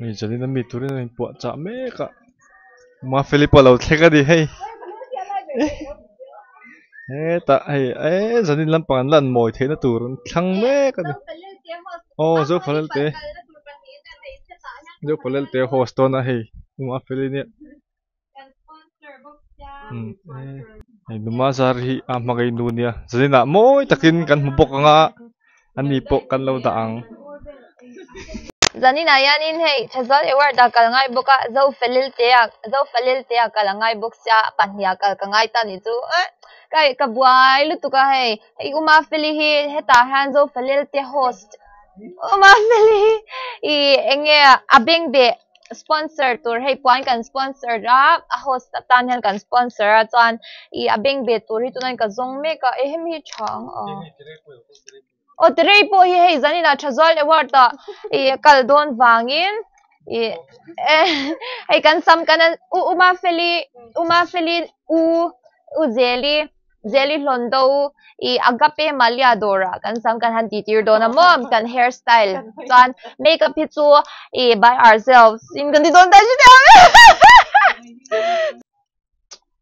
มีจะนี่นั่นมีตัวนึงปวดจาบเมกะมาฟิลิปเราเทกันดีให้เอ๊ะแต่เอ้เอ๊ะจะนี่ลำปางลั่นมอยเทนตัวนั้นทั้งเมกันโอ้เจ้าฟังลเตเจ้าฟังเลเตโฮสต์ตัวนั้นให้มาฟิลิเนี่ยอืมเอ๊ะ Ay, dumasari ang mga inunya. Sa na mo, takin kan mubok nga. Ani po kan law daang. Zani na yan in hey chazal ewer da kal ngai boka zo felil te a zo felil te a kal ngai pan hiya kal ka ta ni chu eh kai ka buai lu tu ka hey hey uma feli hi heta han zo felil te host. Uma feli i enge abeng be sponsor tur. Hey puan kan sponsor ra a host tan han kan sponsor a chuan i abeng be tur. Hi tunan ka zong me ka ehem hi chang a o trei po hi hei zani na thazol award ta e kal don wangin e hei kan sam kan u uma feli uma feli u u zeli zeli londo i agape malia dora kan sam kan han titir dona mom kan hairstyle kan makeup hi chu e by ourselves. In kan ti don ta chi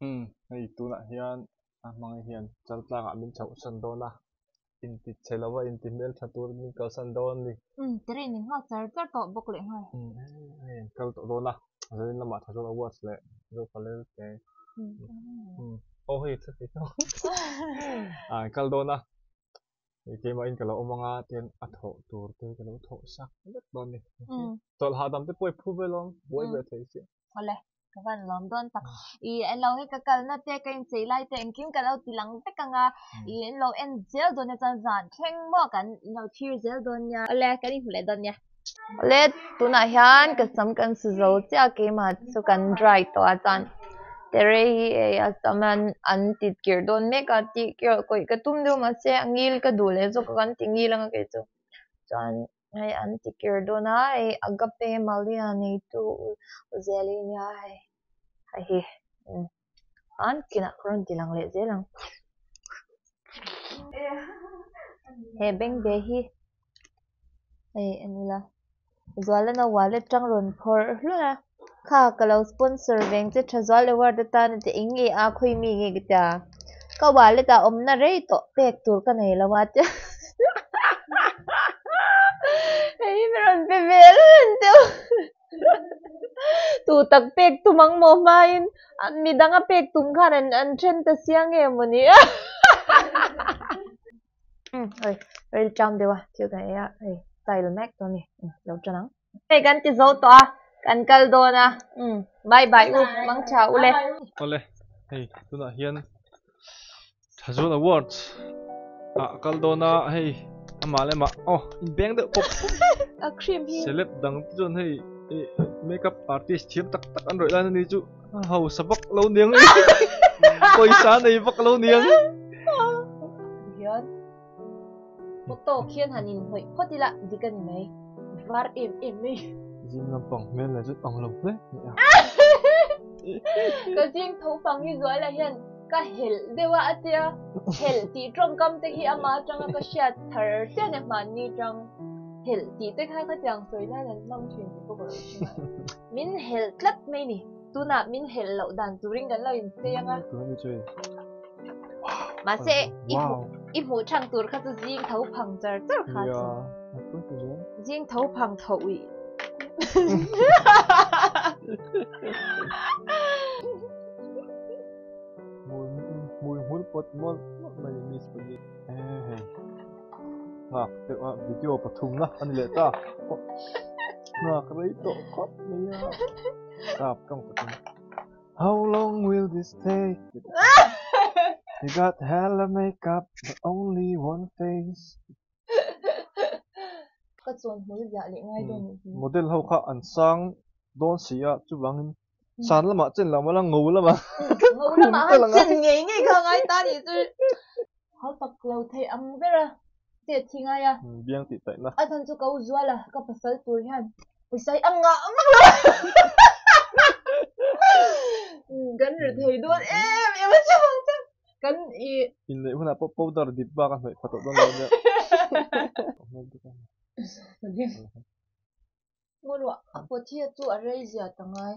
hmm hei tu na hian a mang hian chal tlang min chau san do na inti chelawa inti mel thatur min kal san don ni um training ha char char to bok le ha eh kal to do na zalin lama thazol awards le zo kalel te hmm oh hei thati to à kal do na ke ma in kala omanga ten atho tur te kala tho sak let don ni tol ha dam te poi phu belong boy be thei se ole kawan London tak i en lo he ka kal na te ka in sei lai te en kim ka lo tilang te ka nga i en lo en zel don na chan zan theng mo kan lo thir zel don nya ole ka ni hule don nya ole tu na hian ka sam kan su zo cha ke ma su kan dry to a chan tere hi e a saman an tit kir don me ka ti kir koi ka tum du ma se angil ka du le zo ka kan tingil ang ke chu chan hai an ti kir don agape malia nei tu zeli nya hai hai hi an kina kron ti lang le zelang he beng be hi ai anila zwala na wallet tang ron phor hluna kha kalau sponsor veng che thazal award ta na te ingi a khui mi nge gita ka wale ta om na re to pek tur ka nei lawa cha ai meron pe bel tu tu tak pek tu mang mo main an mi danga pek tum khan an an tren ta siang e moni um oi oi cham dewa chu ka ya ai style mac to ni lo chanang ai gan ti zo to a kan kal do na um bye bye u mang cha u le ole hei tu na hian thazol awards a kal do na hei ama le ma oh in beng de pop a cream hi celeb dang jon hei makeup artist thiam tak tak an roi lan ni chu hau sabak lo niang paisa nei bak lo niang hian photo khian hanin hoi photila dikan mai var em em mi jim ngam pang men la chút ong lo ple ka jing tho pang hi zoi la hian ka hel dewa atia hel ti trong kam te hi ama chang ka sha thar te ne man ni chang hel ti te khai ka chang soi la lan mam chin ko ko min hel tlat mai ni. Tuna min hel lo dan turing kan lo in se tu chơi ma se i wow i mu chang tur kha chu jing tho phang char char kha tu tu jing. Tho phang tho wi mùi hút bột món mày miss bagi eh hey ha te a video pathum na ani le ta na krai to khop ni ya tap kang pathum how long will this take? You got hella makeup but only one face. Ka chuan hmul ja le ngai don ni model ho kha an sang don sia chu wangin san lama chen lama la ngau lama ngau na ma han chen ngei ngei kha ngai ta ni chu hal tak lo thei am vera te thinga ya biang ti tai na a than chu kau zuala ka pasal tur hian puisai anga amak lo gan em em ngô lụa bữa thiệt chú ở đây giờ tầng ai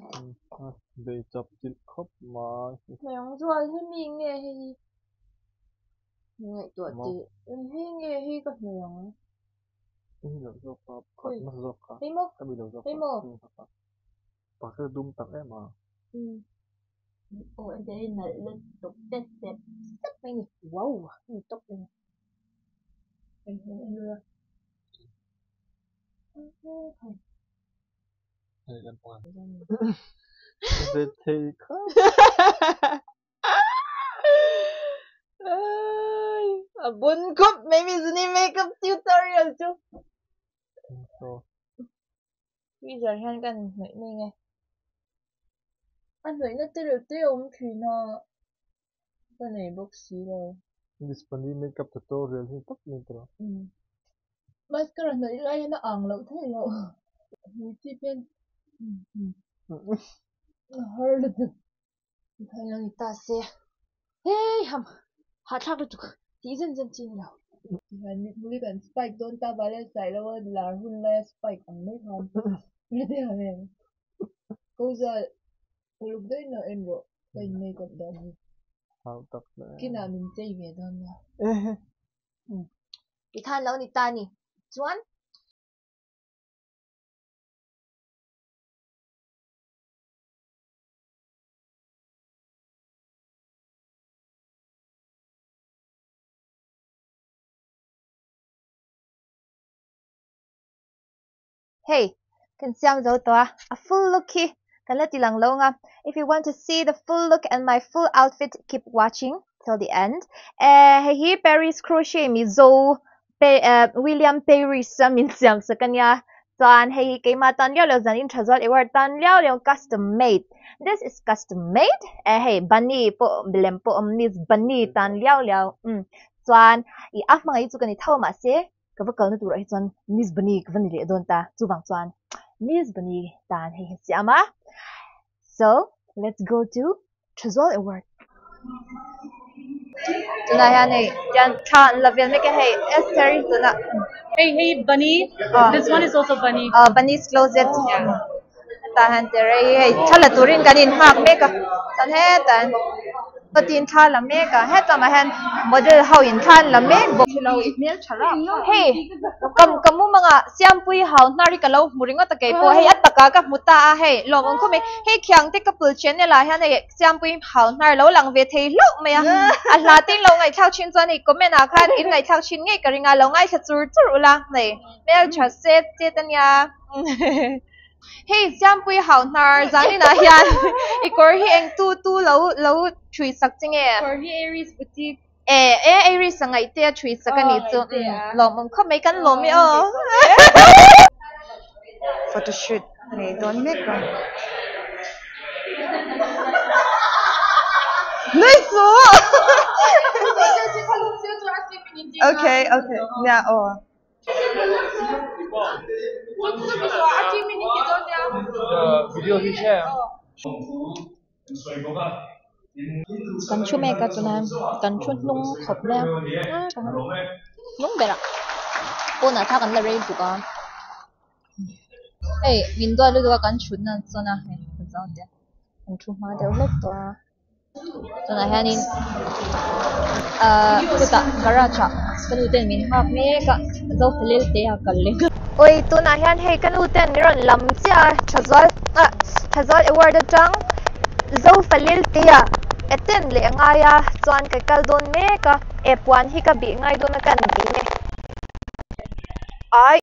đây chập chít khóc mà mày không rồi thế mình nghe hay nghe tuổi thì hay nghe hay cái mày không ini lo zo pa khóc mà zo ka hay mô tapi lo zo Hey, ka Mo. pasal dum tak eh mà ừ ôi anh đây là lên tục đẹp đẹp rất mấy nhỉ wow nhỉ tóc lên anh anh anh đưa đây là pan đây thì khóc Ay, abun ko, may ni makeup tutorial chứ. so Bây giờ hắn cần nghĩ này nghe. Anh nghĩ nó tư được tiêu ông thì nó cái này bốc xí rồi. this pandi makeup tutorial ni tak ni tro Ừ. Mascara nghĩ lại nó ẩn lậu thế rồi. Mình Is it too close? 아, 뭔급 매미즈니 메이크업 튜토리얼 좀. 또. Bây giờ hắn cần nổi này nghe. Anh nổi nó tiêu được tiêu ống thủy nó. Cái này bốc xí rồi. Disponible makeup tutorial thì tốt mình rồi. Ừ. Mascara nổi lại nó ẩn lậu thế lộ. Mình chi bên 嗯嗯嗯，얼른 그냥 이따세. 에이 함 하차도 죽. 디즌 좀 찐이라. Yani Mulligan Spike don't ta bale sayla wa larhun la Spike ang may ham. Pwede yan yan. Kausa, ulog doy na enro. Tay makeup daw. Hautak na. Kinamin tay niya doon na. Itan lang ni Tani. Chuan? Hey, can siam zo to a full look. Kan let lang lo nga. If you want to see the full look and my full outfit, keep watching till the end. Eh, hi Paris crochet mi zo pe uh, William Perry sa min siam sa kanya. Tan hey kay matan liao lo zan in chazal iwar tan liao liao custom made. This is custom made. Eh hey bunny po bilem po um nis bunny tan liao liao. Mm. Tuan i af mga itu kan itaw ma se. Kava kal na tura hi tuan nis bunny kavan li don ta. Tu bang tuan. Nis bunny tan hey hi siama. So let's go to Chazal Award. Tuna yan eh. Yan chan love yan. Make hey Esther tuna. Hey, hey, Bunny. Ah. This one is also Bunny. Uh, Bunny's closet. Tahan tere hey. Chala turin kanin hak meka. Tan he tan. Patin tha la meka. He ta ma hen model how in than la mek bo. Hey, kam kamu mga siampui hau nari kalau muringo ta kay po hey at taka ka muta a hey lom ong kome hey kyang te kapul chen ne la han hey siampui hau nar lo lang ve thei lo me a a la tin lo ngai thau chin zani ko me na khan in ngai thau chin ngai karinga lo ngai sa chur chur ula nei mel cha se te tan hey siampui hau nar zani na hian ikor hi eng tu tu lo lo chui sak ching e For the Aries boutique. eh eh Aries sa ngai te chui sa kan ni Oh, chu ah. lom ong kho mai kan lom mi o photo shoot nei don me ka Nice Okay, okay. Yeah, oh video hi share Kan chu me ka tu na kan chu nung khop le. Nung be la. Po na tha kan la rei bu ka. Eh, min do lu do kan chu na so na he. Kan zo de. Kan chu ma de le to. So na hanin uh puta garacha. Kan uten min hak me ka zo felel te a kal le. Oi, tu na hian hei kan uten ni ron lam cha chazal ah chazal award atang zo falil tia eten le ngaya chuan ka kal don me ka e puan hi ka bi ngai don kan bi me ai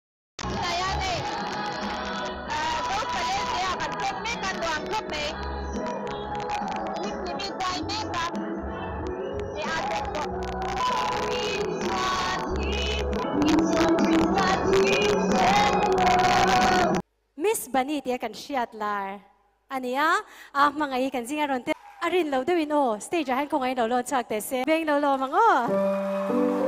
bani tia kan siat lar. Ania, ah mga i kan zinga ron te. Arin lo dewin o, stage ahan kong ay lo lo chak te se. Beng lo lo mga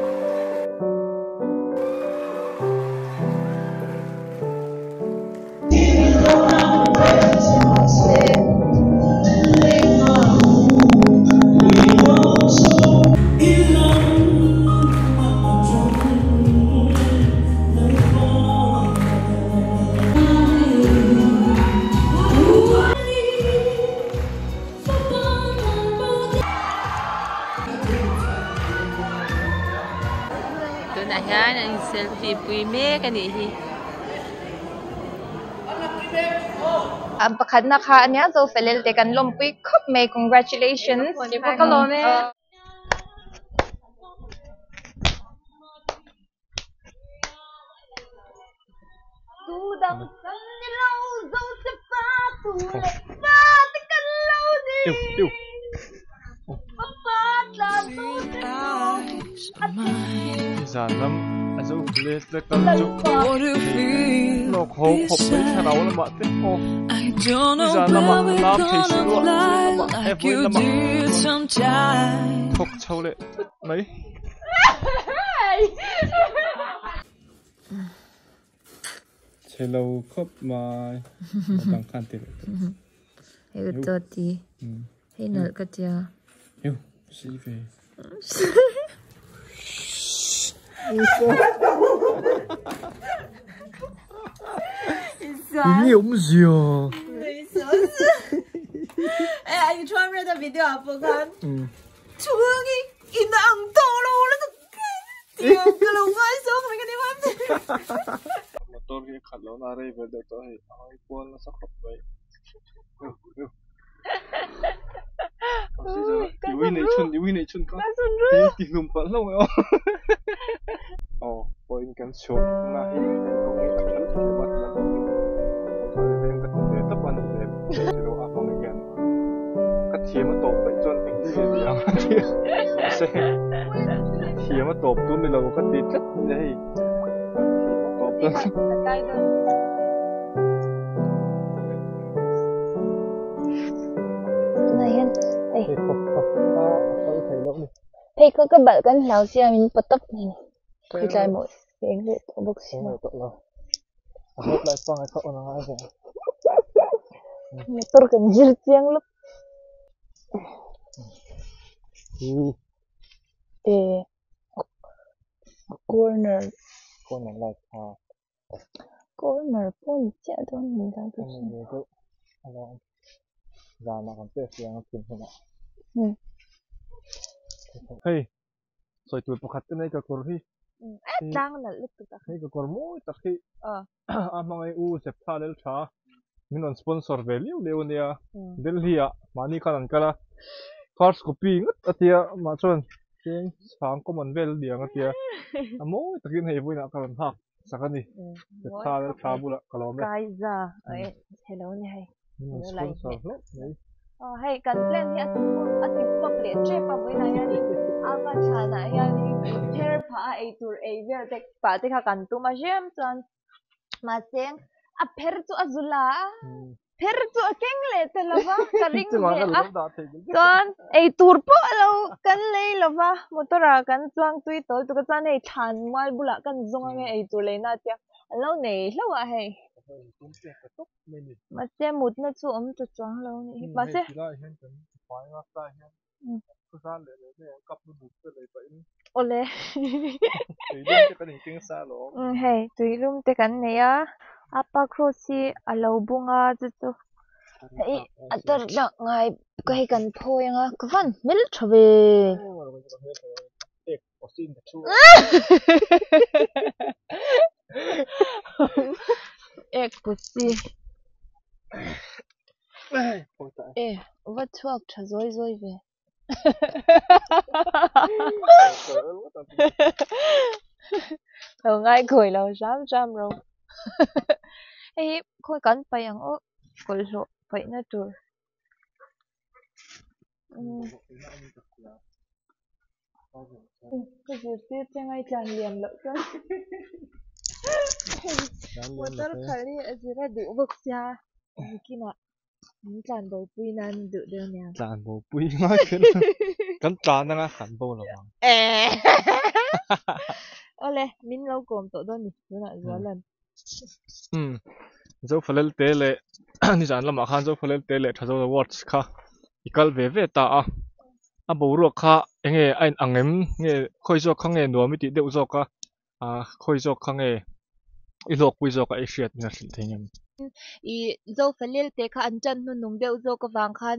selfie pui me ka ni hi ang pakhat na ka niya zo felel te kan lom pui khop me congratulations. Di pa ka lo me Tudang sang nilaw zo sa patule Pati ka law di Yêu, yêu. Papatla zo sa Giàn lắm. À dấu lê lê tâm chú. Nó khổ khổ mấy thằng nào là mà thế. Ô. I don't know Giàn lắm where ạ. we're Làm thì gonna sự lọ. fly Lắm ạ. Em like vui you lắm ạ. did sometime. Khóc mà. Đang khăn tiền. Hey, toti. Hey, nal ka 실패. 있니 없지요. 에 아니 처음에다 비디오 앞보간 조용히 있는 앙돌로 올라서 그런가 있어 그러니까 맘대. 모터를 갈러 나래 이번에 또 아이 꼬아서 컸어요. Nó vậy yêu yêu yêu này chun yêu này chun con. Đi đi lùm bận lâu rồi ồ tôi in cần xuống na hi công nghệ tập lắm. Tôi bắt lắm tôi về cái công nghệ tập anh về thì đâu áp dụng cái cái thiệp mà tổ phải chọn tính gì vậy mà tổ tôi mình là một chất đấy thiệp mà hen. Ê, thì không không ta tôi thấy lỗi này hey, có cái bạn kan lao siya min patap ni. Thì lại một cái anh vệ tổ bốc Đúng siya. rồi, tội lỗi. Hết lại phong hay không nó ai vậy? Motor kan jil siang lúc. Ừ, Eh, corner con này lại à, corner pun siya doon ni con dati. này về cái ano, ra mà còn tiếc gì nó tìm không ạ? Ừ. Hey, rồi tụi bọc hạt cái này cái cor hi, Dang na lut ta. hey cái cor mỗi tất khi Ờ. à mà ngay u sẽ pha del cha, mình on sponsor value leo nia, Ừ. Delhi à, mani kan an kala, first copy ngut atia mà chọn, tiếng sáng có mình vel dia atia, à mỗi tất nhiên hay vui nào kan hak, sakani, sẽ pha del cha bula kalau me. Kaiza. Ay, hello ni hay. Lo, đấy. Oh, hey, kan plan ni at at pop le trip pa boy na yan. Anga chana yan pair pa a tour a ver tek pa tek ha kan tu ma jem chan. Ma seng a per tu azula. Per tu a keng le te lava ka ring Chứ mà le a. Chan a tour po lo kan le lava motora kan chuang tui to tu ka chan than mal bula kan zonga nge a tour le na tia. Lo nei lo a hey. Ngắt tay hiện. Ừ. Cứ nó cái này vậy. ole. Thì đến cái này tiếng xa lỗ. Mm, hey, tui lum te kan nei a. Apa crossy alo bunga chu chu. Hey, atar da ngai kai kan phoyanga kwan mil thave. Ê, có xin thật chú. Ek pusi. Ôi tại. E, wa chuak tha zoi zoi. Lo ngai koi lo sam sam ro. Hey, khoi kan pai ang o kol lo pai na tur. Mm, cái gì tiết cho ngay tràn liền cơ. Thế. kali azira du bok sia. Kina. Ni tràn bầu pui nan du de nya. Tràn bộ bùi ngã cái. Cắn tràn đang hẳn bầu là bằng. Eh. Ole, min lo kom to don ni. Dona Ừ. zalan. Ừ. Dấu phải lên tế lệ. Ni dàn là mà khan tế lệ. Thật dấu là watch kha. Ikal về về ta à. À bầu ruột kha. Nghe anh ăn em. Nghe khôi dọc khang nghe nua mi tị đeo dọc kha. À khôi dọc khang nghe. Ilok quy dọc ai shiat na sil thế nhầm. i zo felil te kha an chan nu nung deu zo ka wang khan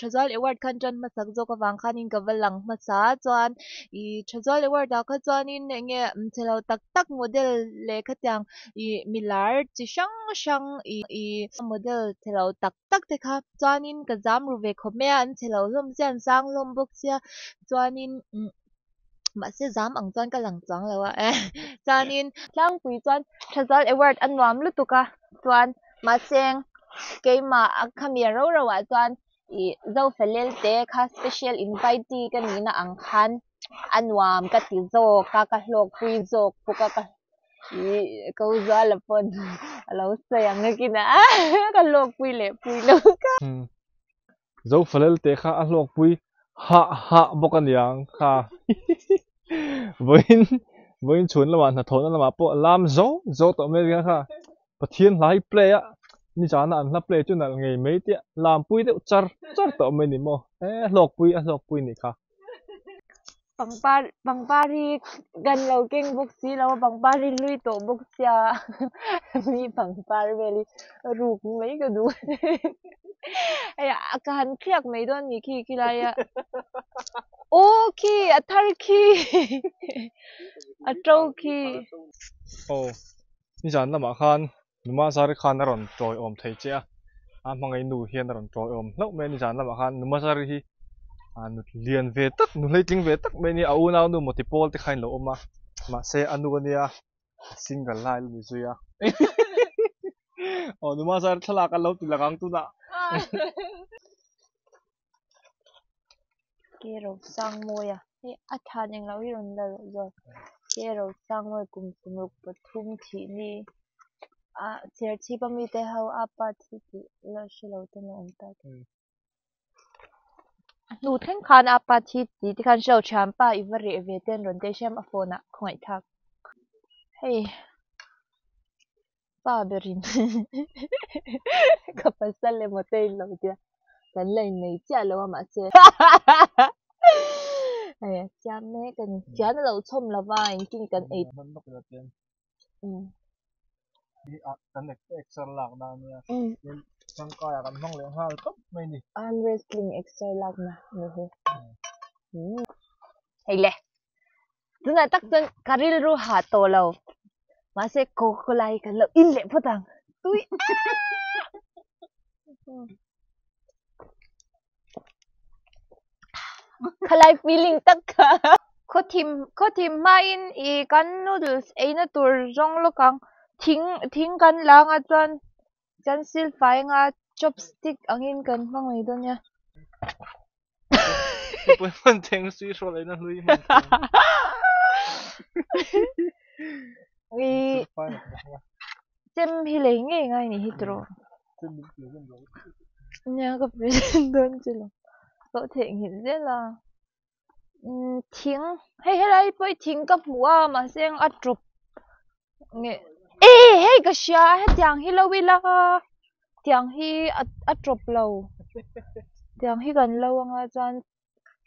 thazal award khan chan ma sak zo ka wang khan in ka walang ma sa chuan i thazal award da kha chuan in nge chelo tak tak model le kha tiang i milar chi shang shang i i model chelo tak tak te kha chuan in ka zam ru ve khawm me an chelo lom sian sang lom bok sia chuan in mà sẽ dám ang chuan ka lang chuang lo a eh chuan in tlang pui chuan thazal award an nuam lu tuka chuan ma seng keima khamia ro ro a chuan i zo felel te kha special invitee kan ni na ang khan anwam ka ti zo ka ka hlok pui zo pu ka ka i ko za la pon alo sayang na kina ka lok pui le pui lo ka Hmm. Zo falel te kha a hlok pui ha ha bokan yang kha. Voin voin chun thốn là mà bộ làm lam zo tổ to me ha kha. thiên lái play á như chả là anh play cho nên ngày mấy tiệt làm pui de char char tổ mấy ni mo. Eh hlok pui à hlok pui ni kha. bằng ba bằng ba thì gần lâu kinh bốc xí lâu bằng ba thì lui tổ bốc xia mi bằng ba về đi ruột mấy cái đủ ai à cái hắn khiạc mấy đôi nhỉ khi khi lại à ô khi à thar khi à trâu khi Oh. Ni jan lama khan numa sari khan na ron troi om thei che a. A mangai nu hian na ron troi om. Lo me ni jan lama khan numa sari hi anu lian ve tak nu leiting ve tak me ni au na nu multiple te khain lo oma ma se anu ania single line ni zuya oh nu ma sar thala ka lo ti lagang tu na cái rồi sang môi à cái à than những lâu rồi rồi cái rồi sang môi cùng cùng lúc bật thung thì ni à chờ chi bao mi te hao apa thì thì lo shi lo te no ta nu then khan apa thì thì thì khan show cham pa i vare ve ten ron te shem a phone a khoi thak hey. pa berin kapasal le mo nei cha lo ma che ai cha me kan cha na lo chom la va in king kan ei man nok la ten um di a kan ek extra lak na nia um sang ka ya kan hong le ha top me ni arm wrestling lag na ni he um hey le tu na tak chân karil ru ha to lo ma se ko ko lai kan lo in le photang tui khalai feeling tak ka ko thim ko thim ma in i kan noodles ei na tur rong lo kang thing thing kan lang a chuan chan sil fai nga chopstick angin kan hmangoi do nya pui man theng sui so le na hlui man i fine chem hi le nge ngai ni hi tro tin din ti din lo nya ka present don chilo thể hiện rất là um, tiếng hay hay là bơi tiếng cấp mua mà xem ăn chụp nghe ê hay cái xia hay tiếng hi lâu la tiếng hi ăn chụp lâu tiếng hi gần lâu nga chan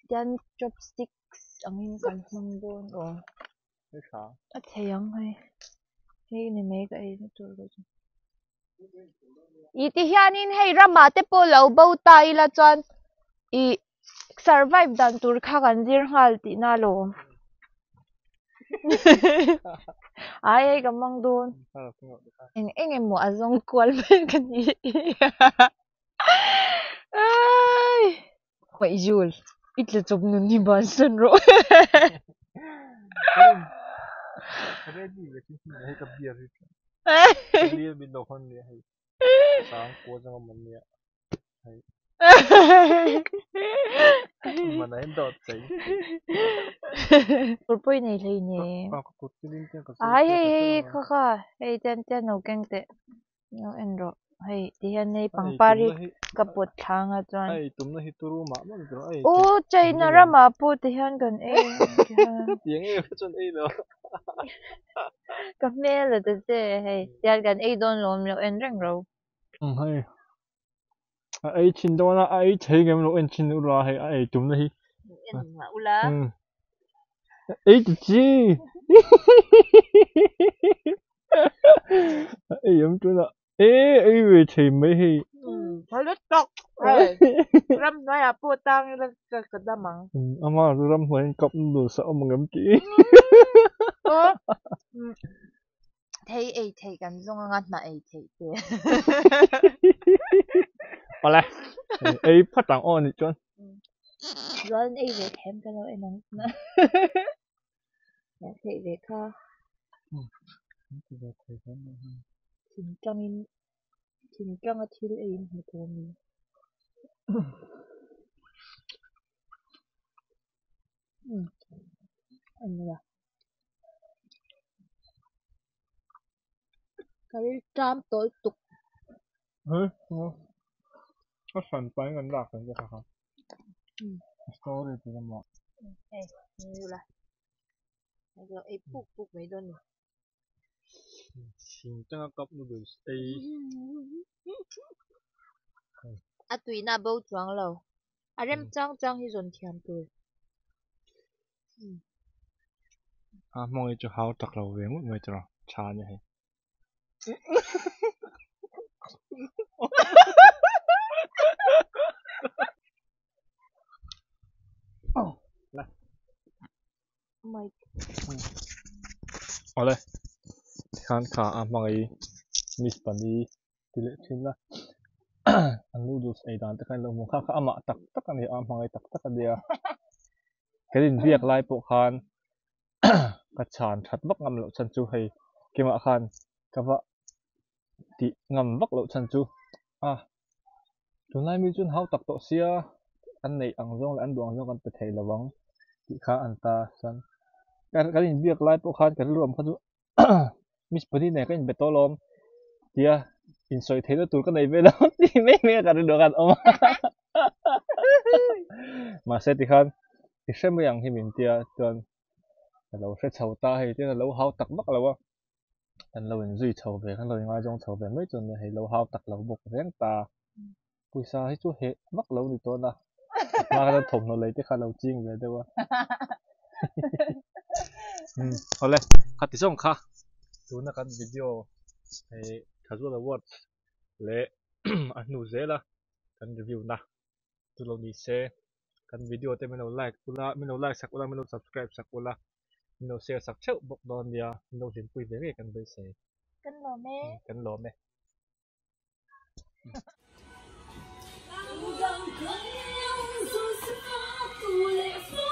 tiếng chopsticks ang 为啥？他太阳黑，黑你没个黑做个。伊底下恁黑让马德波老包大伊拉转，伊 survive 但 tur kha ganjir hal ti na lo. Ai ai gamang don. Eng eng mo azong kwal ben kan i. Ai. Ko ijul. Itle zob nun ni ban ro. เรียกที่ให้กับเบียร์เรียกบินดอกคนเนี้ยให้สามกลัวจังมันเนี้ยให้มันไหนดอดใส่ปุ๊บปุ๊ยนี่เลยนี่อ้าวกดที่ลิงก์เจ้าก็ใช่อ้ายๆๆค่ะค่ะเฮ้ยจันจันเอาแกงเตะเอาแอนดรอยเฮ้ยที่เห็นในปังปารีกับปวดทางอ่ะจันเฮ้ยตุ้มนี่ตุรูมามันก็ไอ้โอ้ใจนะรามาปุ๊ที่เห็นกันเองเสียงเองก็จนเองเนาะ Kamela ta che hey yar gan ei don lom lo en rang ro. Um hay. A ei chin don a ei che gam lo en chin ula hay a ei tum na hi. Ula. Ei chi. Ei yam tu na. Ei ei we che me hi. 음, 잘렸어. 네. 그럼 너야 뿌땅 이렇게 그다망. ừ, ama ram hoen cop đồ sợ mà ngắm kỹ 어? thấy ấy thấy gần giống ngắt mà ấy thấy thế mà lại ấy phát tặng on đi chọn rồi ấy về thêm cái đó ấy nắng nè thấy về kha 진정인 진정한 틸에인 도움이 응 아니야 cái trăm tối tục hả có sản phẩm gần đặc rồi hả Ừ. story thì làm mọi 에 như là 이거 이 푹푹 mấy đôi nè 진짜 cop noodles ấy à tùy na bầu choáng lầu à rem trăng trăng hi dồn thiam tuổi à mong ấy cho hao tặc lâu về mất người cho cha mày. Ở đây khan khá à mong ấy miss pani tỷ lệ chín là ăn noodles ấy đàn tất cả lâu mong khá khá mà tắc tất anh này à mong ấy tắc đi à cái linh việc lại bộ khan. Cái chán chặt vắt ngầm lộ chân chu hay cái mà khan cái vợ thì ngầm vắt lộ chân chu. À chúng lại mi chun hao tắc tổ xia anh này ăn rong là ăn đồ ăn rong kan pe là lawang thì khá anh ta san. Cái cái đình việc lại bộ khan cái rùm khan chu. miss pani này cái beto lom. Tia à, in soi thế nó tụi cái này về đó. Thì mấy mấy cái đồ ăn ôm mà sẽ thì khan thì xem bây giờ thì mình tia à, tuần lâu sẽ chầu ta hay tia là lâu hao tặc mắc lâu á anh lâu mình duy chầu về anh lâu ngay trong chầu về mấy tuần này lâu hao tặc lâu bục rèn ta. Cùi xa hay chú hệ mắc lâu thì tuần à mà cái thùng nó lấy cái khăn lâu chiên về đâu á ừ, thôi lên khát thì xong tu na kan video ai thazwa la wat le anu zela kan review na tu lo ni se kan video te meno like pula meno like sak ula meno subscribe sak ula meno share sak cheu bok don dia meno jin pui ve kan be se cân lò mê kan lo me Đang cơn nhau dù xa tu lệ phố